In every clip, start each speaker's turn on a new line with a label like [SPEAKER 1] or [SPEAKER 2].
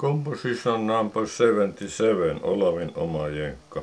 [SPEAKER 1] Composition number 77, Olavin oma jenkka.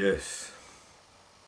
[SPEAKER 2] Yes.